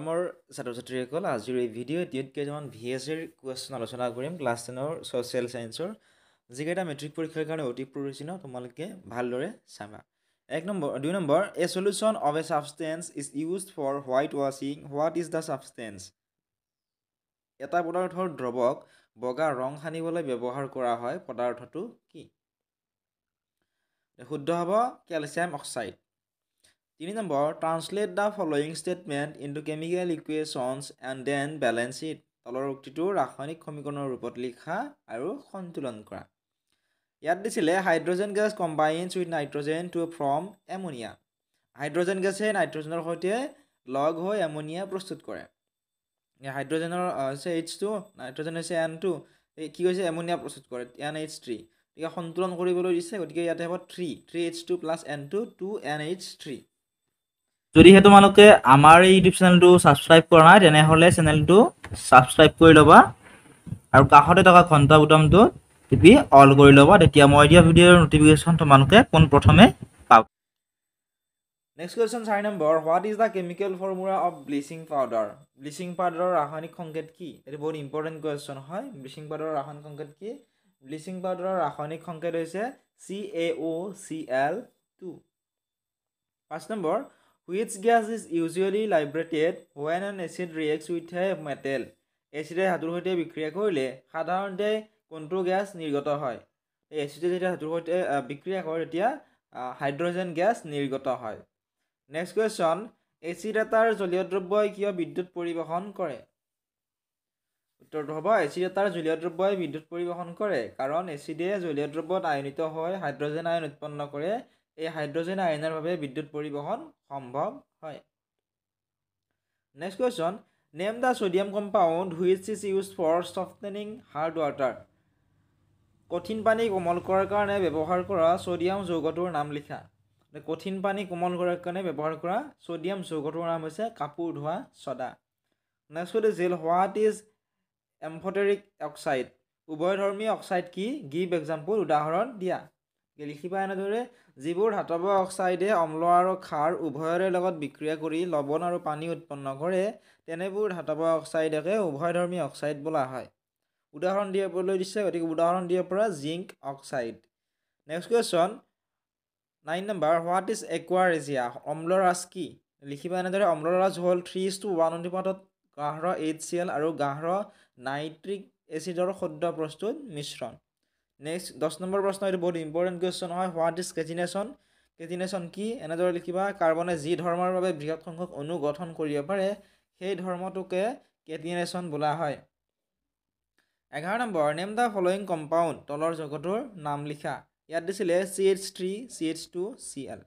মৰমৰ ছাত্ৰ ছাত্ৰীসকল আজিৰ এই ভিডিঅ' এটিত কেইটামান ভি এছ চিৰ কুৱেশ্যন আলোচনা কৰিম। ক্লাছ টেনৰ ছ'চিয়েল ছায়েন্সৰ যিকেইটা মেট্ৰিক পৰীক্ষাৰ কাৰণে অতি প্ৰয়োজনীয় তোমালোকে ভালদৰে চাবা। এক নম্বৰ দুই number a solution of a substance is used for white ৱাশ্বিং হোৱাট ইজ দ্য ছাবষ্টেঞ্চ এটা পদাৰ্থৰ দ্ৰৱক বগা ৰং সানিবলৈ ব্যৱহাৰ কৰা হয় পদাৰ্থটো কি? শুদ্ধ হ'ব কেলছিয়াম অক্সাইড। তিনি number translate the following statement into chemical equations and then balance it তলৰ উক্তিটো ৰাসায়নিক সমীকৰণৰ ৰূপত লিখা আৰু সন্তুলন কৰা। ইয়াত দিছিলে hydrogen gas combines with nitrogen to from ammonia hydrogen গেছে নাইট্ৰজেনৰ সৈতে লগ হৈ এমনিয়া প্ৰস্তুত কৰে। হাইড্ৰজেনৰ হৈছে এইচ টু নাইট্ৰজেন হৈছে এন টু কি হৈছে? এমনিয়া প্ৰস্তুত কৰে এন এইচ থ্ৰী গতিকে সন্তুলন কৰিবলৈ দিছে গতিকে ইয়াতে হ'ব three three H two plus N two two N H three যদিহে তোমালোকে আমাৰ এই ইউটিউব চেনেলটো ছাবস্ক্ৰাইব কৰা নাই তেনেহ'লে চেনেলটো ছাবস্ক্ৰাইব কৰি ল'বা আৰু কাষতে থকা ঘণ্টা বুটামটো টিপি অল কৰি ল'বা। তেতিয়া মই দিয়া ভিডিঅ'ৰ নটিফিকেশ্যন তোমালোকে পোনপ্ৰথমে পাবা। নেক্সট কুৱেশ্যন চাৰি number. What is the chemical formula of bleaching powder bleaching পাউডাৰৰ ৰাসায়নিক সংকেত কি? এইটো বহুত ইম্পৰ্টেণ্ট কুৱেশ্যন হয়? ব্লিচিং পাউডাৰৰ ৰাসায়নিক সংকেত কি? ব্লিচিং পাউডাৰৰ ৰাসায়নিক সংকেত হৈছে C A O' C L two পাঁচ number. Which gas is usually liberated when an acid reacts with a metal এচিডে ধাতুৰ সৈতে বিক্ৰিয়া কৰিলে সাধাৰণতে কোনটো গেছ নিৰ্গত হয়? এই এচিডে যেতিয়া ধাতুৰ সৈতে বিক্ৰিয়া কৰে তেতিয়া হাইড্ৰজেন গেছ নিৰ্গত হয়। নেক্সট কুৱেশ্যন এচিড এটাৰ জলীয় দ্ৰব্যই কিয় বিদ্যুৎ পৰিবহণ কৰে? উত্তৰটো হ'ব এচিড এটাৰ জলীয় দ্ৰব্যই বিদ্যুৎ পৰিবহণ কৰে কাৰণ এচিডে জলীয় দ্ৰব্যত আয়নিত হৈ হাইড্ৰজেন আয়ন উৎপন্ন কৰে এই হাইড্ৰজেন আয়নৰ বাবে বিদ্যুৎ পৰিবহণ সম্ভৱ হয়। Next question name the sodium compound which is use for softening hard water কঠিন পানী কোমল কৰাৰ কাৰণে ব্যৱহাৰ কৰা ছ'ডিয়াম যৌগটোৰ নাম লিখা। কঠিন পানী কোমল কৰাৰ কাৰণে ব্যৱহাৰ কৰা ছ'ডিয়াম যৌগটোৰ নাম হৈছে কাপোৰ ধোৱা ছদা নেক্সট সুধিছিল হোৱাট ইজ এমফটেৰিক অক্সাইড উভয়ধৰ্মী অক্সাইড কি? গিভ এক্সাম্পল উদাহৰণ দিয়া। লিখিবা এনেদৰে যিবোৰ ধাতৱ অক্সাইডে অম্ল আৰু খাৰ উভয়ৰে লগত বিক্ৰিয়া কৰি লৱণ আৰু পানী উৎপন্ন কৰে তেনেবোৰ ধাতৱ অক্সাইডকে উভয়ধৰ্মী অক্সাইড বোলা হয়। উদাহৰণ দিবলৈ দিছে গতিকে উদাহৰণ দিব পৰা zinc oxide. Next question nine number what is একুৱাৰেজিয়া regia কি? লিখিবা এনেদৰে অম্লৰাজ হ'ল থ্ৰী ইজ টু ওৱান অনুপাতত গাঢ় এইচ চি এল আৰু গাঢ় নাইট্ৰিক এচিডৰ সদ্য প্ৰস্তুত মিশ্ৰণ। নেক্সট দহ নম্বৰ প্ৰশ্ন এইটো বহুত ইম্পৰ্টেণ্ট কুৱেশ্যন হয় হোৱাট ইজ কেজিনেশ্যন কেজিনেশ্যন কি? এনেদৰে লিখিবা কাৰ্বনে যি ধৰ্মৰ বাবে বৃহৎ সংখ্যক অণু গঠন কৰিব পাৰে সেই ধৰ্মটোকে কেটিনেশ্যন বোলা হয়। এঘাৰ number name the following compound তলৰ যৌগটোৰ নাম লিখা। ইয়াত দিছিলে C H three C H two C L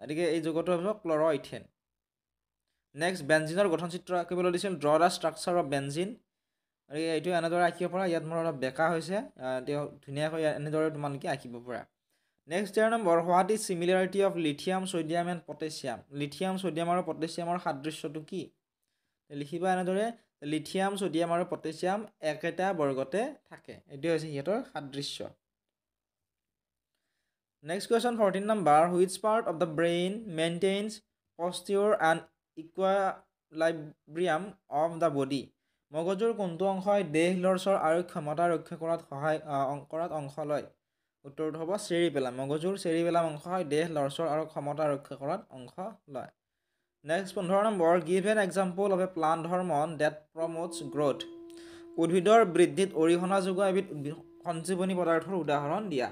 গতিকে এই যৌগটো হ'ব ক্ল'ৰ ইথেন নেক্সট বেঞ্জিনৰ গঠন চিত্ৰ আঁকিবলৈ দিছিল draw the structure of benzene গতিকে এইটো এনেদৰে আঁকিব পৰা ইয়াত মোৰ অলপ বেকা হৈছে। তেওঁ ধুনীয়াকৈ এনেদৰে তোমালোকে আঁকিব পৰা। নেক্সট তেৰ number what is similarity of lithium sodium and potassium lithium sodium আৰু পটেছিয়ামৰ সাদৃশ্যটো কি? লিখিবা এনেদৰে লিথিয়াম ছ'ডিয়াম আৰু পটেছিয়াম একেটা বৰ্গতে থাকে। এইটো হৈছে সিহঁতৰ সাদৃশ্য। Next question fourteen number which part of the brain maintains posture and equilibrium of the body মগজুৰ কোনটো অংশই দেহ লৰচৰ আৰু ক্ষমতা ৰক্ষা কৰাত সহায় কৰাত অংশ লয়? উত্তৰটো হ'ব চেৰি পেলাম মগজুৰ চেৰি পেলাম অংশই দেহ লৰচৰ আৰু ক্ষমতা ৰক্ষা কৰাত অংশ লয়। নেক্সট পোন্ধৰ number. Give an example of a plant hormone that promotes growth উদ্ভিদৰ বৃদ্ধিত অৰিহণা যোগোৱা এবিধ সঞ্জীৱনী পদাৰ্থৰ উদাহৰণ দিয়া।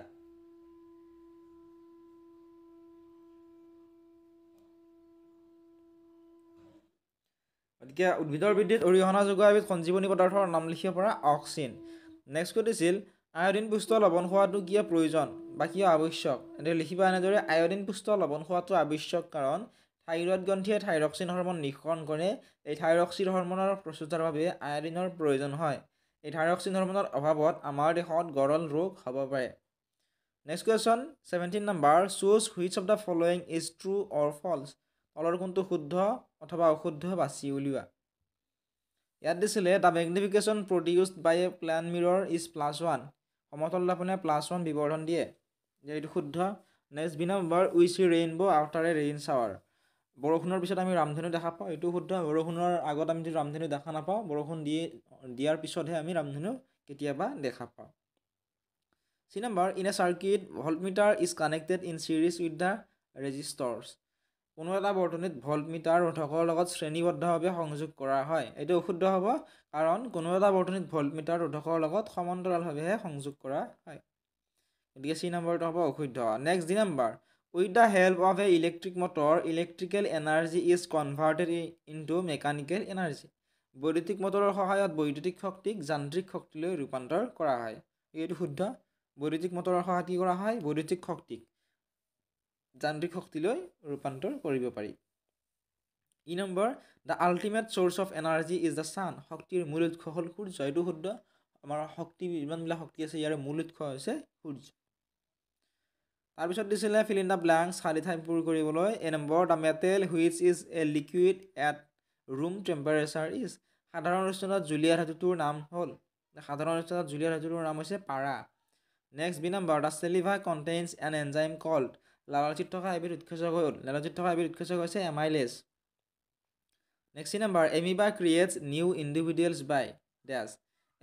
গতিকে উদ্ভিদৰ বৃদ্ধিত অৰিহণা যোগোৱা এবিধ সঞ্জীৱনী পদাৰ্থৰ নাম লিখিব পৰা অক্সিন। নেক্সট সুধিছিল আয়ডিন পুষ্ট লৱণ খোৱাটো কিয় প্ৰয়োজন? বা কিয় আৱশ্যক? এনেদৰে লিখিবা এনেদৰে আয়ডিন পুষ্ট লৱণ খোৱাটো আৱশ্যক কাৰণ থাইৰইড গ্ৰন্থিয়ে থাইৰক্সিন হৰমন নিঃসৰণ কৰে। এই থাইৰক্সিন হৰমনৰ প্ৰস্তুতৰ বাবে আয়ডিনৰ প্ৰয়োজন হয়। এই থাইৰক্সিন হৰমনৰ অভাৱত আমাৰ দেশত গৰল ৰোগ হ'ব পাৰে। Next question seventeen number choose which of the following is true or false তলৰ কোনটো শুদ্ধ অথবা অশুদ্ধ বাছি উলিওৱা। ইয়াত দিছিলে the magnification produced by a plane mirror is plus one সমতল দাপনে প্লাছ ওৱান বিৱৰ্ধন দিয়ে। এইটো শুদ্ধ next B number we see rainbow' after a rain shower বৰষুণৰ পিছত আমি ৰামধেনু দেখা পাওঁ। এইটো শুদ্ধ বৰষুণৰ আগত আমি যদি ৰামধেনু দেখা নাপাওঁ বৰষুণ দিয়ে দিয়াৰ পিছতহে আমি ৰামধেনু কেতিয়াবা দেখা পাওঁ। C number in a circuit voltmeter is connected in series with the resistors কোনো এটা বৰ্তনীত ভল্টমিটাৰ ৰোধকৰ লগত শ্ৰেণীবদ্ধভাৱে সংযোগ কৰা হয়। এইটো অশুদ্ধ হ'ব কাৰণ কোনো এটা বৰ্তনীত ভল্টমিটাৰ ৰোধকৰ লগত সমান্তৰালভাৱেহে সংযোগ কৰা হয়। গতিকে চি নম্বৰটো হ'ব অশুদ্ধ। Next D number. With the help of an electric motor electrical energy is converted into mechanical energy বৈদ্যুতিক মটৰৰ সহায়ত বৈদ্যুতিক শক্তিক যান্ত্ৰিক শক্তিলৈ ৰূপান্তৰ কৰা হয়। এইটো শুদ্ধ। বৈদ্যুতিক মটৰৰ সহায়ত কি কৰা হয়? বৈদ্যুতিক শক্তিক। যান্ত্ৰিক শক্তিলৈ ৰূপান্তৰ কৰিব পাৰি। E number the ultimate source of energy is the sun শক্তিৰ মূল উৎস হ'ল সূৰ্য। এইটো শুদ্ধ। আমাৰ শক্তি যিমানবিলাক শক্তি আছে ইয়াৰ মূল উৎস হৈছে সূৰ্য। তাৰপিছত দিছিলে ফিল ইন দ্য ব্লেংকছ খালী ঠাই পূৰ কৰিবলৈ। A number the metal which is a liquid at room temperature is সাধাৰণ অনুষ্ঠানত জুলীয়া ধাতুটোৰ নাম হ'ল। সাধাৰণ অনুষ্ঠানত জুলীয়া ধাতুটোৰ নাম হৈছে পাৰা। Next B number the saliva contains an enzyme called লালাচিত থকা এবিধ উৎসেচক হ'ল লালাচিত থকা এবিধ উৎসেচক হৈছে amylase. Next C number amoeba creates new individuals by dash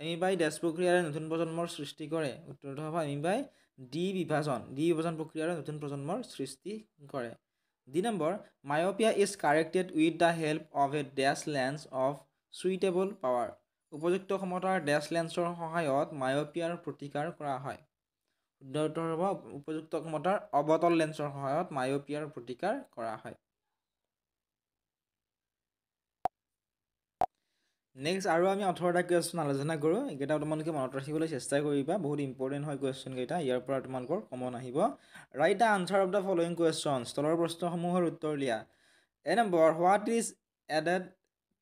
এমিবাই ডেছ প্ৰক্ৰিয়াৰে নতুন প্ৰজন্মৰ সৃষ্টি কৰে। উত্তৰটো হ'ব এমিবাই ডি বিভাজন। ডি বিভাজন প্ৰক্ৰিয়াৰে নতুন প্ৰজন্মৰ সৃষ্টি কৰে। D number myopia is corrected with the help of a dash lens of suitable power উপযুক্ত ক্ষমতাৰ ডেছ লেন্সৰ সহায়ত মায়'পিয়াৰ প্ৰতিকাৰ কৰা হয়। উপযুক্ত ক্ষমতাৰ অৱতল লেন্সৰ সহায়ত মায়'পিয়াৰ প্ৰতিকাৰ কৰা হয়। নেক্সট আৰু আমি ওঠৰটা কুৱেশ্যন আলোচনা কৰোঁ। এইকেইটা তোমালোকে মনত ৰাখিবলৈ চেষ্টা কৰিবা। বহুত ইম্পৰ্টেণ্ট হয় কুৱেশ্যনকেইটা ইয়াৰ পৰা তোমালোকৰ কমন আহিব। Write the answer of the following questions তলৰ প্ৰশ্নসমূহৰ উত্তৰ দিয়া। A number what is added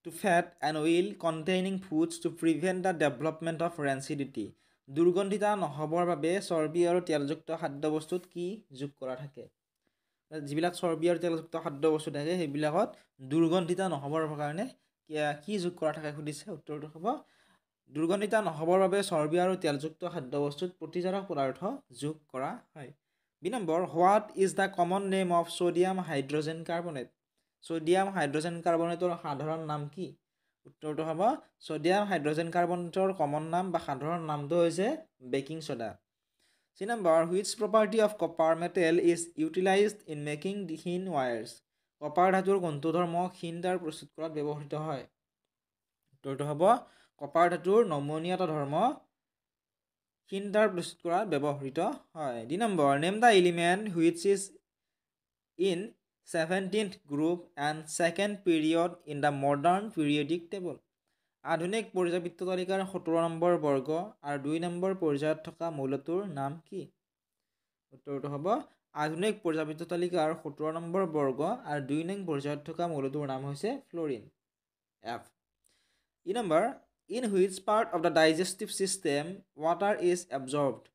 to fat and oil containing foods to prevent the development of rancidity দুৰ্গন্ধিতা নহ'বৰ বাবে চৰ্বি আৰু তেলযুক্ত খাদ্যবস্তুত কি যোগ কৰা থাকে? যিবিলাক চৰ্বি আৰু তেলযুক্ত খাদ্যবস্তু থাকে সেইবিলাকত দুৰ্গন্ধিতা নহ'বৰ কাৰণে কি যোগ কৰা থাকে সুধিছে? উত্তৰটো হ'ব দুৰ্গন্ধিতা নহ'বৰ বাবে চৰ্বি আৰু তেলযুক্ত খাদ্যবস্তুত প্ৰতিজাৰক পদাৰ্থ যোগ কৰা হয়। B number what is the common name of sodium hydrogen carbonate? Sodium hydrogen কাৰ্বনেটৰ সাধাৰণ নাম কি? উত্তৰটো হ'ব ছ'ডিয়াম হাইড্ৰজেন কাৰ্বনেটৰ কমন নাম বা সাধাৰণ নামটো হৈছে baking soda. C number which property of copper metal is utilized in making thin wires. Copper ধাতুৰ কোনটো ধৰ্ম তাঁৰ প্ৰস্তুত কৰাত ব্যৱহৃত হয়। উত্তৰটো হ'ব কপাৰ ধাতুৰ নমনীয়তা ধৰ্ম তাঁৰ প্ৰস্তুত কৰাত ব্যৱহৃত হয়। দুই number name the element which is in seventeenth group and second period in the modern periodic table আধুনিক পৰ্যাবৃত্ত তালিকাৰ সোতৰ নম্বৰ বৰ্গ আৰু দুই নম্বৰ পৰ্যায়ত থকা মৌলটোৰ নাম কি? উত্তৰটো হ'ব আধুনিক পৰ্যাবৃত্ত তালিকাৰ সোতৰ নম্বৰ বৰ্গ আৰু দুই নং পৰ্যায়ত থকা মৌলটোৰ নাম হৈছে fluorine F. E number in which part of the digestive system water is absorbed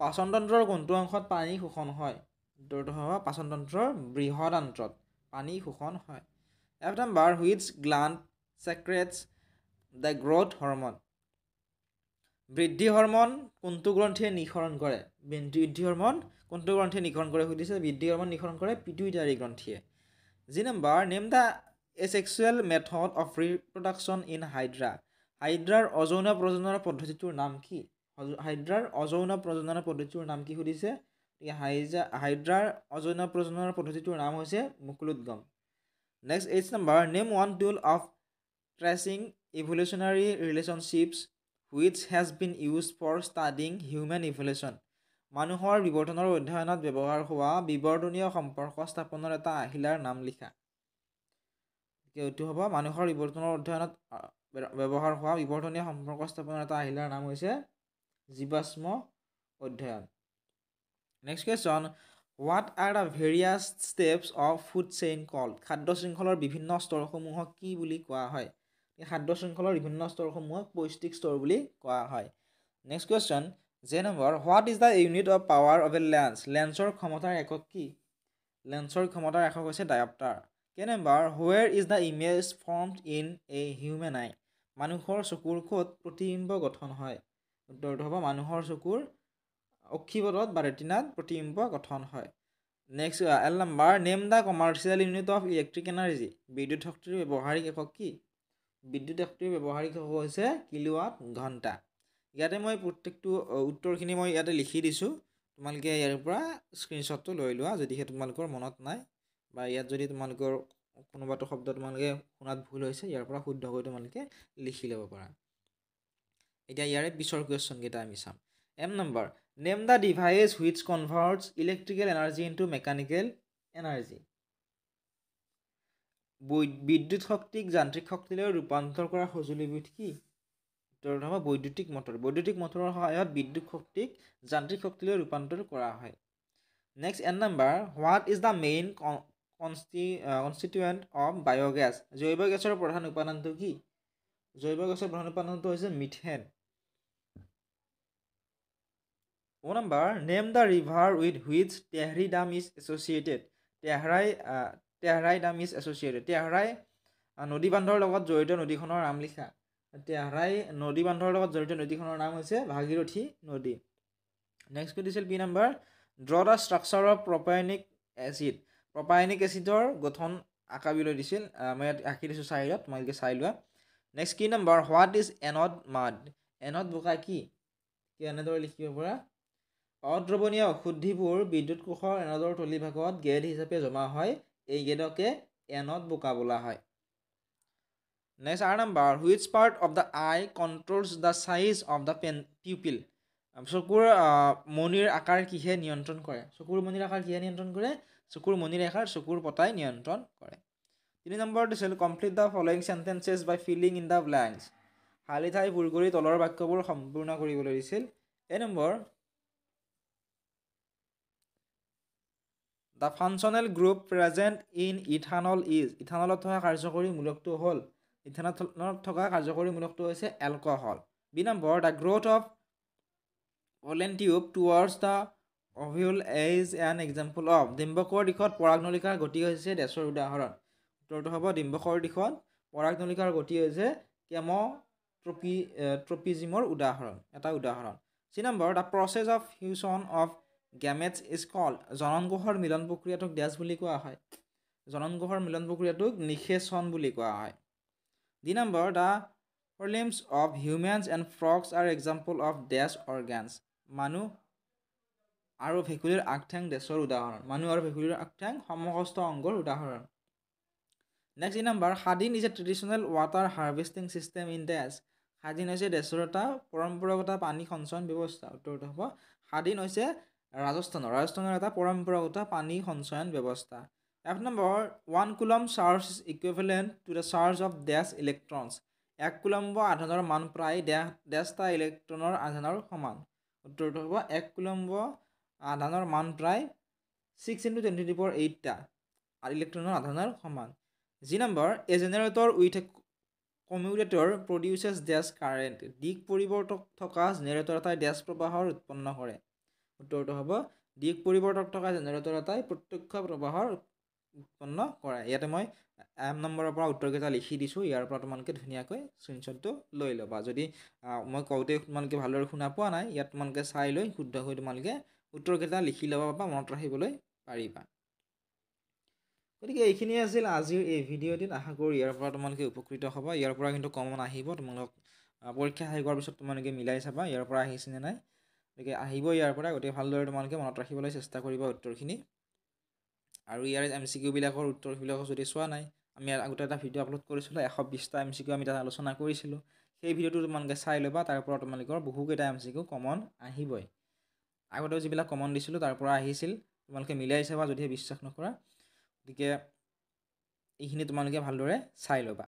পাচনতন্ত্ৰৰ কোনটো অংশত পানী শোষণ হয়। পাচনতন্ত্ৰৰ বৃহদান্ত্ৰত। পানী শোষণ হয়। F number which gland secretes the growth hormone. বৃদ্ধি হৰমন কোনটো গ্ৰন্থিয়ে নিঃসৰণ কৰে? বৃদ্ধি হৰমন কোনটো গ্ৰন্থিয়ে নিঃসৰণ কৰে সুধিছে বৃদ্ধি হৰমন নিঃসৰণ কৰে pituitary গ্ৰন্থিয়ে। G number name the asexual method of reproduction in hydra. Hydra অযৌন প্ৰজননৰ পদ্ধতিটোৰ নাম কি? হাইড্ৰাৰ অযৌন প্ৰজননৰ পদ্ধতিটোৰ নাম কি সুধিছে? হাইজা হাইড্ৰাৰ অযৌন প্ৰজননৰ পদ্ধতিটোৰ নাম হৈছে মুকুলোদ্গম next H number name one tool of tracing evolutionary relationships which has been use for studying human evolution মানুহৰ বিৱৰ্তনৰ অধ্যয়নত ব্যৱহাৰ হোৱা বিৱৰ্তনীয় সম্পৰ্ক স্থাপনৰ এটা আহিলাৰ নাম লিখা। এইটো হ'ব মানুহৰ বিৱৰ্তনৰ অধ্যয়নত ব্যৱহাৰ হোৱা বিৱৰ্তনীয় সম্পৰ্ক স্থাপনৰ এটা আহিলাৰ নাম হৈছে জীৱাশ্ম অধ্যয়ন। Next question what are the various steps of food chain call খাদ্য শৃংখলৰ বিভিন্ন স্তৰসমূহক কি বুলি কোৱা হয়? খাদ্য শৃংখলৰ বিভিন্ন স্তৰসমূহক পৌষ্টিক স্তৰ বুলি কোৱা হয়। Next question J number what is the unit of power of a lens লেন্সৰ ক্ষমতাৰ একক কি? লেন্সৰ ক্ষমতাৰ একক হৈছে dioptre K number where is the image formed in a human eye মানুহৰ চকুৰ ক'ত প্ৰতিবিম্ব গঠন হয়? উত্তৰটো হ'ব মানুহৰ চকুৰ অক্ষিপটত বা ৰেটিনাত প্ৰতিবিম্ব গঠন হয়। Next L number name the commercial unit of electric energy বিদ্যুৎ শক্তিৰ ব্যৱহাৰিক একক কি? বিদ্যুৎ শক্তিৰ ব্যৱহাৰিক একক হৈছে কিলোৱাট ঘণ্টা। ইয়াতে মই প্ৰত্যেকটো উত্তৰখিনি মই ইয়াতে লিখি দিছোঁ। তোমালোকে ইয়াৰ পৰা স্ক্ৰীনশ্বটটো লৈ লোৱা যদিহে তোমালোকৰ মনত নাই বা ইয়াত যদি তোমালোকৰ কোনোবাটো শব্দ তোমালোকে শুনাত ভুল হৈছে ইয়াৰ পৰা শুদ্ধকৈ তোমালোকে লিখি ল'ব পাৰা। এতিয়া ইয়াৰে পিছৰ কুৱেশ্যনকেইটা আমি চাম। M number name the device which converts electrical energy into mechanical energy বিদ্যুৎ শক্তিক যান্ত্ৰিক শক্তিলৈ ৰূপান্তৰ কৰা সঁজুলিবিধ কি? উত্তৰটো হ'ব বৈদ্যুতিক মটৰ। বৈদ্যুতিক মটৰৰ সহায়ত বিদ্যুৎ শক্তিক যান্ত্ৰিক শক্তিলৈ ৰূপান্তৰ কৰা হয়। Next N number what is the main consti constituent of biogas জৈৱ গেছৰ প্ৰধান উপাদানটো কি? জৈৱ গেছৰ প্ৰধান উপাদানটো হৈছে methane. O number name the river with which Tehri dam is associated Tehri Tehri dam is associated Tehri নদী বান্ধৰ লগত জড়িত নদীখনৰ নাম লিখা। টেহৰাই নদী বান্ধৰ লগত জড়িত নদীখনৰ নাম হৈছে ভাগীৰথী নদী। নেক্সট সুধিছিল P number draw the structure of propanoic acid propanoic এচিডৰ গঠন আঁকাবলৈ দিছিল। মই ইয়াত আঁকি দিছোঁ চাইডত তোমালোকে চাই লোৱা। Next Q number what is and mud and বোকা কি? কি এনেদৰে লিখিব পৰা? অদ্ৰৱণীয় অশুদ্ধিবোৰ বিদ্যুৎ কোষৰ এনডৰ তলিভাগত গেদ হিচাপে জমা হয়। এই গেদকে এনড বোকা বোলা হয়। Next R number which part of the eye controls the size of the pen pupil চকুৰ মণিৰ আকাৰ কিহে নিয়ন্ত্ৰণ কৰে? চকুৰ মণিৰ আকাৰ কিহে নিয়ন্ত্ৰণ কৰে? চকুৰ মণিৰ আকাৰ চকুৰ পতাই নিয়ন্ত্ৰণ কৰে। তিনি নম্বৰত দিছিল complete the following sentences by filling in the blanks খালী ঠাই পূৰ কৰি তলৰ বাক্যবোৰ সম্পূৰ্ণ কৰিবলৈ দিছিল। A number the functional group present in ethanol is ইথানলত থকা কাৰ্যকৰী মূলকটো হ'ল ইথানলত থকা কাৰ্যকৰী মূলকটো হৈছে alcohol B number the growth of pollen tube towards the ovule as an example of ডিম্বকৰ দিশত পৰাগনলিকাৰ গতি হৈছে ডেছৰ উদাহৰণ। উত্তৰটো হ'ব ডিম্বকৰ দিশত পৰাগনলিকাৰ গতি হৈছে কেম'ট্ৰপি ট্ৰপিজিমৰ উদাহৰণ এটা উদাহৰণ। C number the process of fusion of gametes is call কোষৰ মিলন প্ৰক্ৰিয়াটোক ডেছ বুলি কোৱা হয়। জনন কোষৰ মিলন প্ৰক্ৰিয়াটোক নিষেচন বুলি কোৱা হয়। D number the forelimbs of humans and frogs are example of dash organs. মানুহ আৰু ভেকুলীৰ আগঠেং ডেছৰ উদাহৰণ। মানুহ আৰু ভেকুলীৰ আগঠেং সমকস্ত অংগৰ উদাহৰণ। নেক্সট নম্বৰ স্বাধীন is a traditional water harvesting system in dash স্বাধীন হৈছে ডেছৰ এটা পৰম্পৰাগত পানী সঞ্চয়ন ব্যৱস্থা। উত্তৰটো হ'ব স্বাধীন হৈছে ৰাজস্থানৰ ৰাজস্থানৰ এটা পৰম্পৰাগত পানী সঞ্চয়ন ব্যৱস্থা। এক number one coulomb charge is equivalent to the charge of dash electrons এক কুলম্ব আধানৰ মান প্ৰায় ডে ডেছটা ইলেক্ট্ৰনৰ আধানৰ সমান। উত্তৰটো হ'ব এক কুলম্ব আধানৰ মান প্ৰায় ছিক্স ইণ্টু টুৱেণ্টি টু পৰ এইটটা ইলেক্ট্ৰনৰ আধানৰ সমান। G number a generator with a commutator produces dash current দিশ পৰিৱৰ্তক থকা জেনেৰেটৰ এটাই ডেছ প্ৰবাহৰ উৎপন্ন কৰে। উত্তৰটো হ'ব দিশ পৰিৱৰ্তক থকা জেনেৰেটৰ এটাই প্ৰত্যক্ষ প্ৰবাহৰ উৎপন্ন কৰে। ইয়াতে মই এম নম্বৰৰ পৰা উত্তৰকেইটা লিখি দিছোঁ ইয়াৰ পৰা তোমালোকে ধুনীয়াকৈ স্ক্ৰীনশ্বটটো লৈ ল'বা। যদি মই কওঁতে তোমালোকে ভালদৰে শুনা পোৱা নাই ইয়াত তোমালোকে চাই লৈ শুদ্ধকৈ তোমালোকে উত্তৰকেইটা লিখি ল'ব বা মনত ৰাখিবলৈ পাৰিবা। গতিকে এইখিনিয়ে আছিল আজিৰ এই ভিডিঅ'টিত। আশা কৰোঁ ইয়াৰ পৰা তোমালোকে উপকৃত হ'ব। ইয়াৰ পৰা কিন্তু কমন আহিব। তোমালোক পৰীক্ষা শেষ হোৱাৰ পিছত তোমালোকে মিলাই চাবা ইয়াৰ পৰা আহিছেনে নাই। গতিকে আহিব ইয়াৰ পৰা গতিকে ভালদৰে তোমালোকে মনত ৰাখিবলৈ চেষ্টা কৰিবা উত্তৰখিনি। আৰু ইয়াৰ এম চি কিউবিলাকৰ উত্তৰবিলাকো যদি চোৱা নাই আমি আগতে এটা ভিডিঅ' আপলোড কৰিছিলোঁ এশ বিছটা এম চি কিউ আমি তাত আলোচনা কৰিছিলোঁ। সেই ভিডিঅ'টো তোমালোকে চাই ল'বা তাৰ পৰা তোমালোকৰ বহুকেইটা এম চি কিউ কমন আহিবই। আগতেও যিবিলাক কমন দিছিলোঁ তাৰ পৰা আহিছিল। তোমালোকে মিলাই চাবা যদিহে বিশ্বাস নকৰা। গতিকে এইখিনি তোমালোকে ভালদৰে চাই ল'বা।